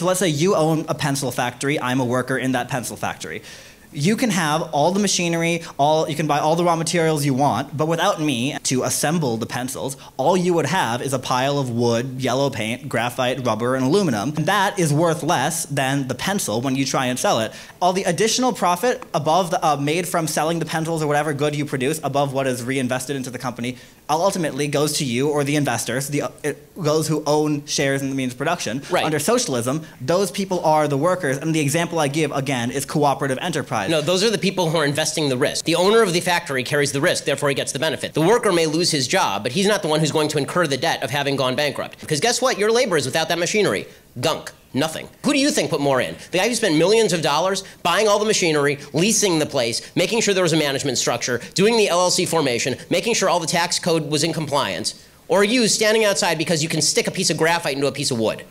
So let's say you own a pencil factory, I'm a worker in that pencil factory. You can have all the machinery, all you can buy all the raw materials you want, but without me to assemble the pencils, all you would have is a pile of wood, yellow paint, graphite, rubber, and aluminum. And that is worth less than the pencil when you try and sell it. All the additional profit above the uh, made from selling the pencils or whatever good you produce above what is reinvested into the company ultimately goes to you or the investors, the, it, those who own shares in the means of production. Right. Under socialism, those people are the workers, and the example I give again is cooperative enterprise. No, those are the people who are investing the risk. The owner of the factory carries the risk, therefore he gets the benefit. The worker may lose his job, but he's not the one who's going to incur the debt of having gone bankrupt. Because guess what? Your labor is without that machinery. Gunk. Nothing. Who do you think put more in? The guy who spent millions of dollars buying all the machinery, leasing the place, making sure there was a management structure, doing the LLC formation, making sure all the tax code was in compliance, or you standing outside because you can stick a piece of graphite into a piece of wood?